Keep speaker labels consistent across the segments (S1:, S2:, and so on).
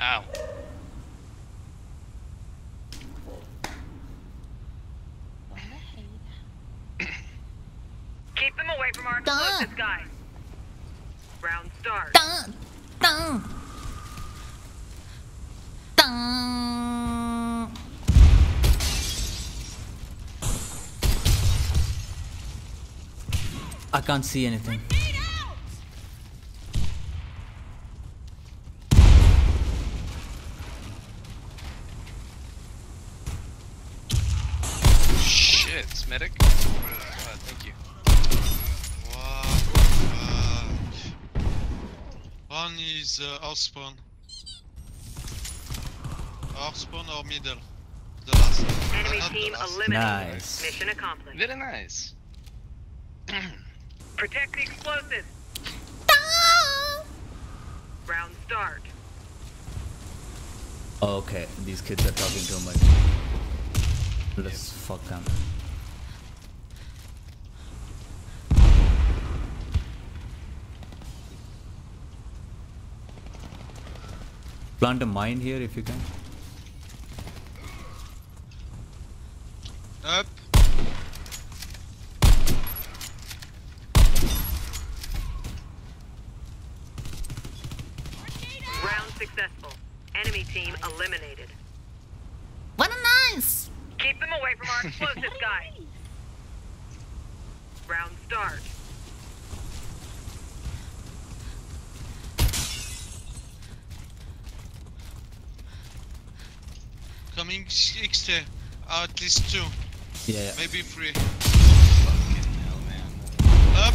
S1: Ow.
S2: Keep them away from our
S3: Duh.
S2: explosive guy. Round start.
S3: Dun, dun, dun.
S4: I can't see anything.
S1: Medic. God, thank you.
S5: What? One is uh, house spawn. House spawn or middle? The last. Uh,
S2: Enemy
S5: not the
S2: team
S5: last.
S2: eliminated.
S4: Nice.
S2: Mission accomplished.
S1: Very nice.
S2: Protect the explosives. Round start.
S4: Okay, these kids are talking too much. Let's fuck them. Plant a mine here if you can.
S5: Up.
S2: Round successful. Enemy team eliminated.
S3: What a nice.
S2: Keep them away from our explosive guy. Round start.
S5: Coming XT. Uh, at least two.
S4: Yeah, yeah.
S5: Maybe three.
S1: Fucking hell, man.
S5: Up.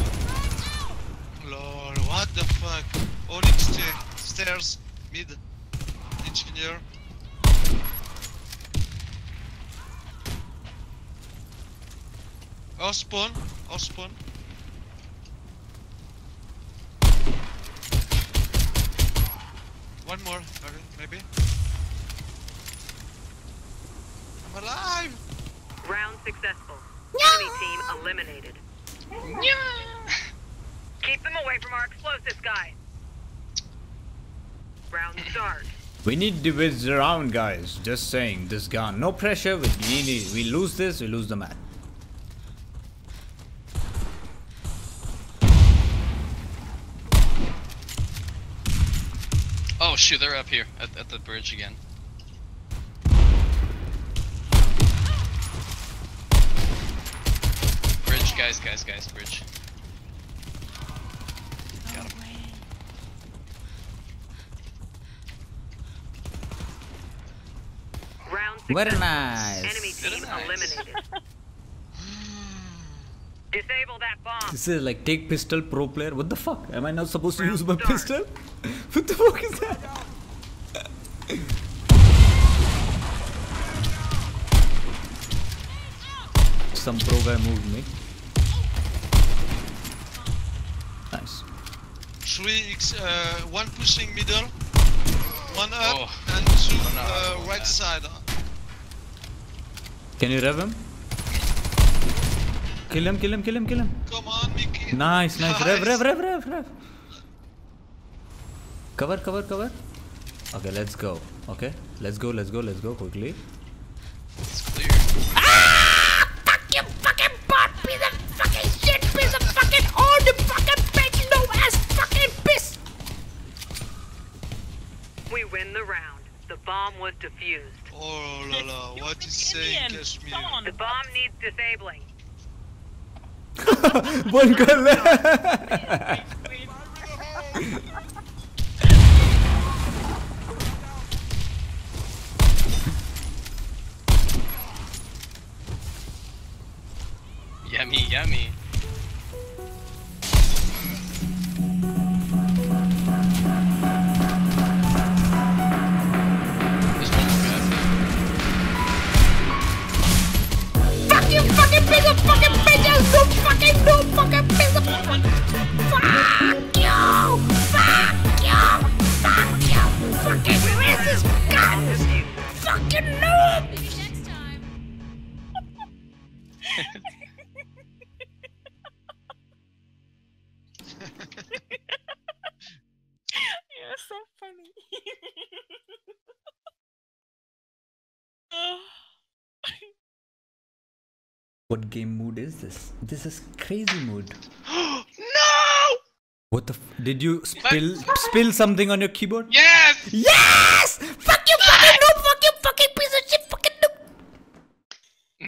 S5: Lol, what the fuck? All XT. Stairs. Mid. Engineer. Or spawn. Or spawn. One more, maybe. maybe. I'm alive!
S2: Round successful. Enemy team eliminated. Keep them away from our explosive guy. Round start.
S4: We need to win the round, guys. Just saying. This gun. No pressure. We, need, we lose this, we lose the match.
S1: Oh shoot, they're up here at, at the bridge again. Bridge, guys, guys, guys, bridge. Got him.
S2: Round
S4: Very nice.
S2: Enemy
S1: Very
S2: team
S1: nice.
S2: eliminated. Disable that bomb.
S4: This is like take pistol pro player. What the fuck? Am I not supposed to use my
S2: start.
S4: pistol? what the fuck is that? Some pro guy moved me. Nice.
S5: Three X, uh, one pushing middle, one up,
S1: Oh.
S5: and two
S1: Oh, no.
S5: uh,
S1: Oh,
S5: right
S1: man.
S5: side.
S4: Can you rev him? Kill him, kill him, kill him, kill him.
S5: Come on, Mickey.
S4: Nice, nice. Rev, rev, rev, rev, rev. Cover, cover, cover. Okay, let's go. Okay, let's go, let's go, let's go quickly.
S2: The bomb was defused.
S5: Oh la la,
S6: You
S5: what
S6: speak
S5: is saying Kashmir?
S2: The bomb needs disabling.
S4: One girl left.
S1: Yummy, yummy.
S3: Fucking fucking bitches, no fucking, no fucking piece of fuck. Fuck you, fuck you, fuck you, fucking racist cunt, fucking noob.
S6: You're so funny.
S4: What game mood is this? This is crazy mood.
S1: no!
S4: What the? F- did you spill spill something on your keyboard?
S1: Yes!
S3: Yes! Fuck you, fucking